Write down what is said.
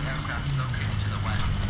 aircraft located to the west.